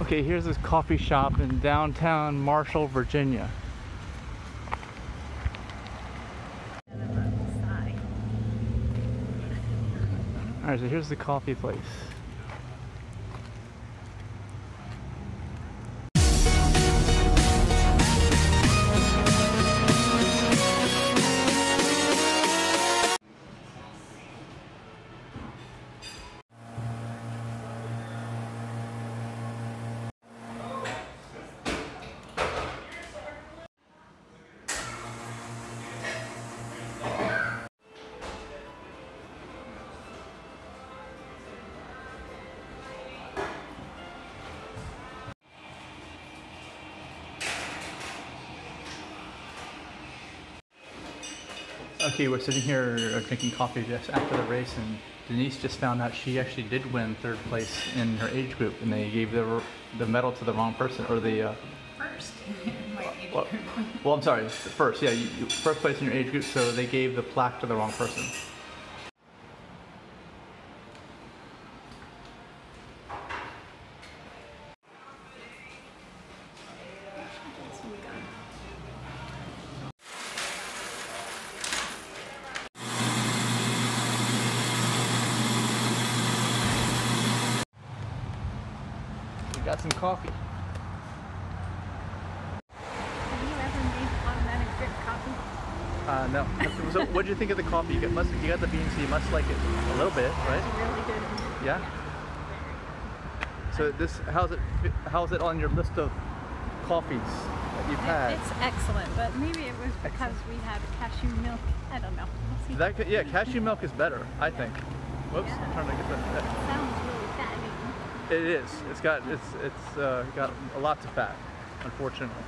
Okay, here's this coffee shop in downtown Marshall, Virginia. Alright, so here's the coffee place. Okay, we're sitting here uh, drinking coffee just after the race, and Denise just found out she actually did win third place in her age group, and they gave the the medal to the wrong person, or the uh, First, in my age well, group. well, I'm sorry, first, yeah, you, you- first place in your age group, so they gave the plaque to the wrong person. That's what we got. We got some coffee. Have you ever made automatic drip coffee? Uh, no. So, what did you think of the coffee? You got, must, you got the beans, so you must like it a little bit, right? It's really good. Yeah. So this, how's it? How's it on your list of coffees that you've had? It's excellent, but maybe it was because we had cashew milk. I don't know. We'll see. That could, yeah, cashew milk is better, I think. Whoops, Yeah. I'm trying to get that. that- sounds really fattening. It is. It's got it's it's uh, got lots of fat, unfortunately.